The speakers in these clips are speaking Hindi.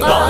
Oh.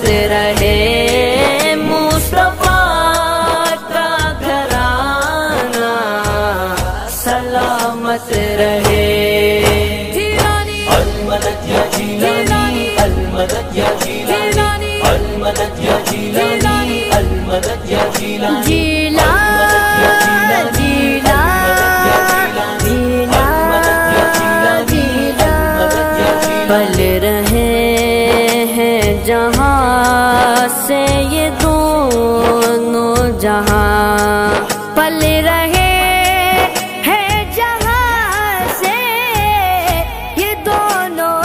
did I पल रहे से ये दोनों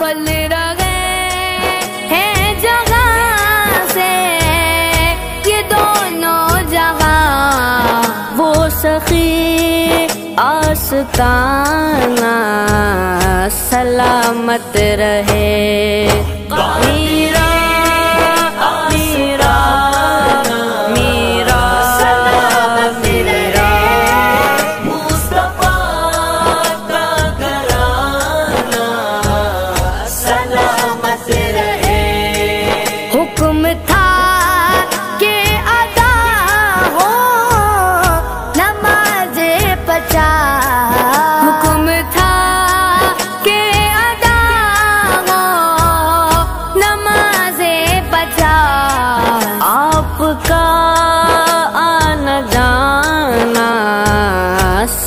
पल रहे ये दोनों वो सखी सलामत रहे। कायरा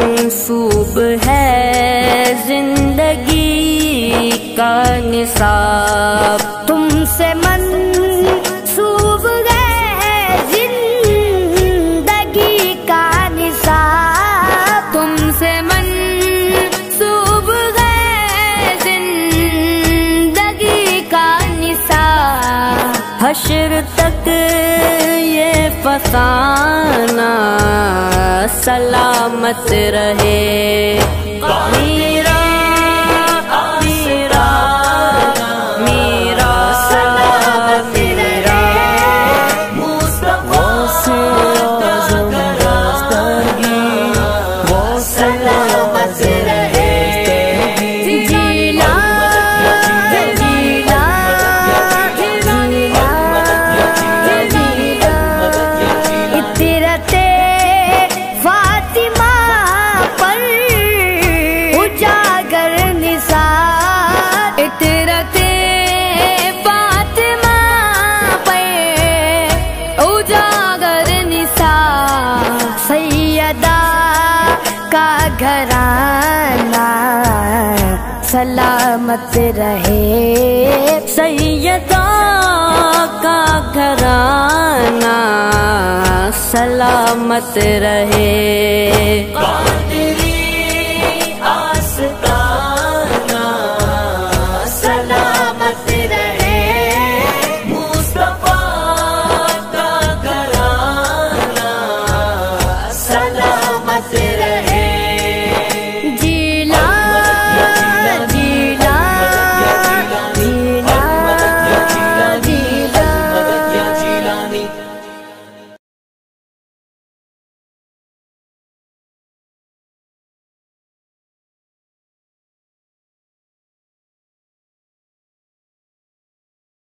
मंसूब है ज़िंदगी का निसाब। तुमसे मन मंसूब है ज़िंदगी का निसाब। तुमसे मन मंसूब है ज़िंदगी का निसाब। हशर तक ये फसाना सलामत रहे। कौमी सलामत रहे। सैयदा का घराना सलामत रहे।